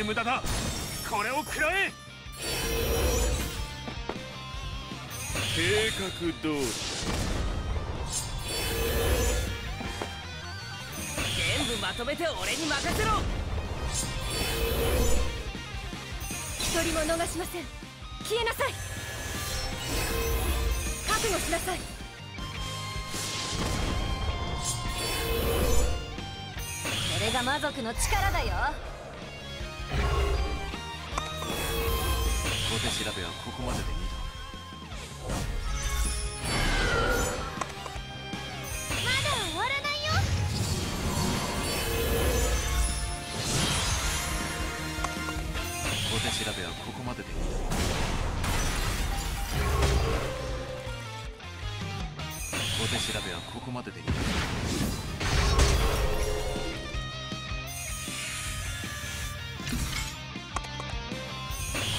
るだけ無駄だ。これを食らえ。計画通り。全部まとめて俺に任せろ。一人も逃しません。消えなさい。覚悟しなさい。それが魔族の力だよ。手調べはここまでで。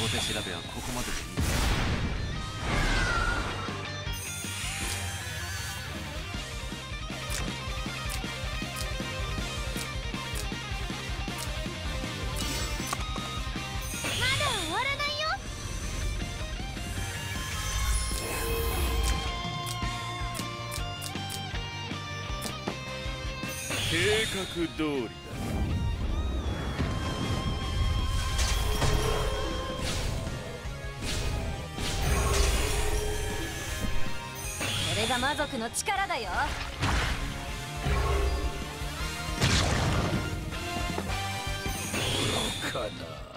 小手調べはここまででいい計画通りだが魔族の力だよ。かな。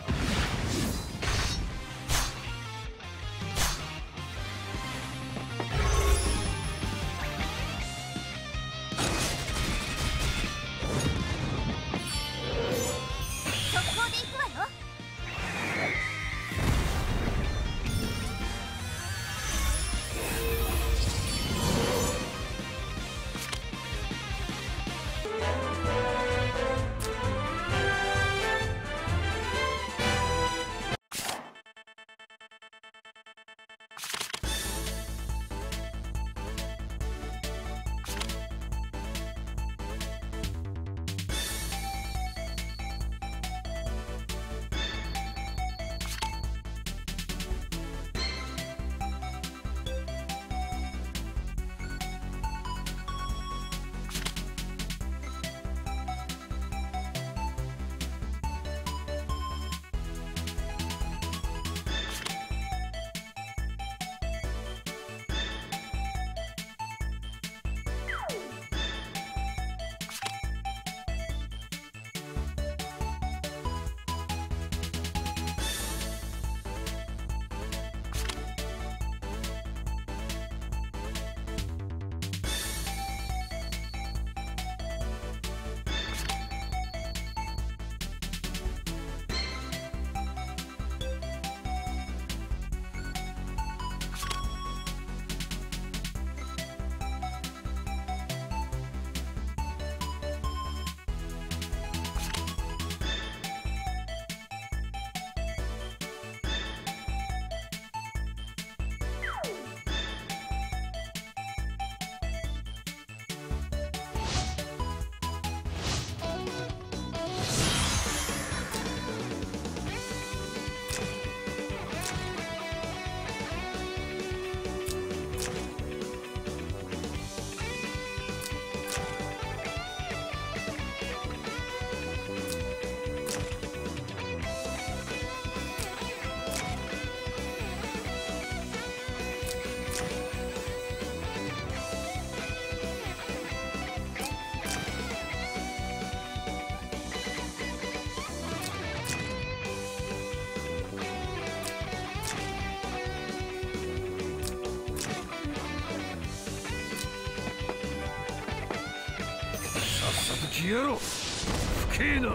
さと消えろ不敬な。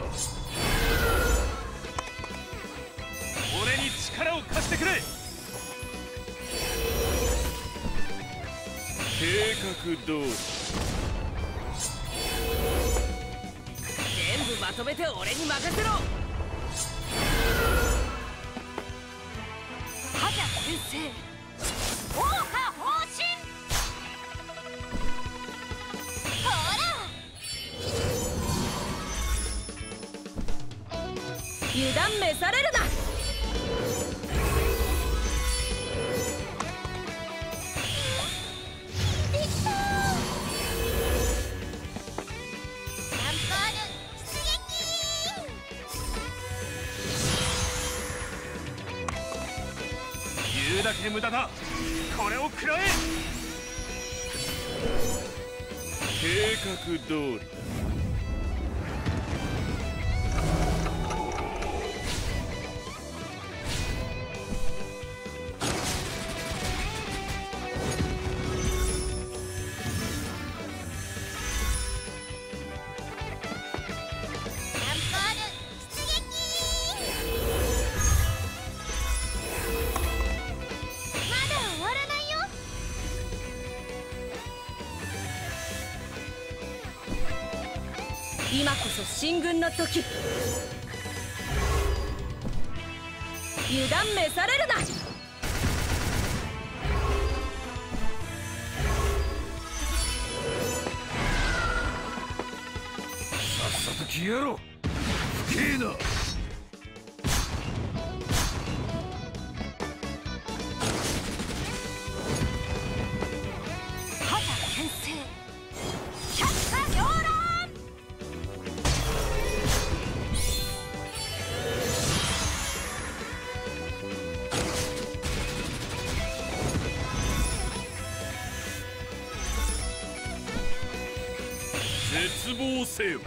俺に力を貸してくれ。計画通り。全部まとめて俺に任せろ。覇者先生。油断召されるな。言うだけ無駄だ。これを食らえ。計画通り今こそ進軍の時。油断めされるな。さっさと消えろ。不敬な。絶望せよ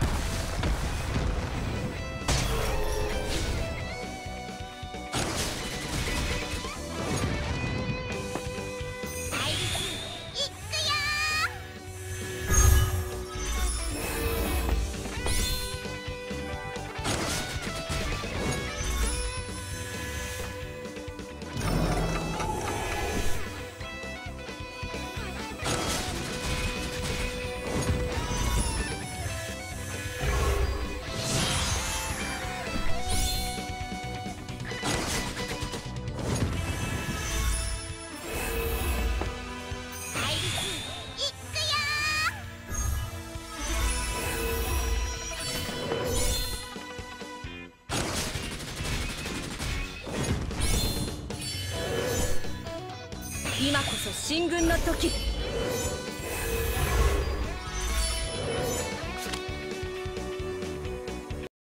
進軍の時。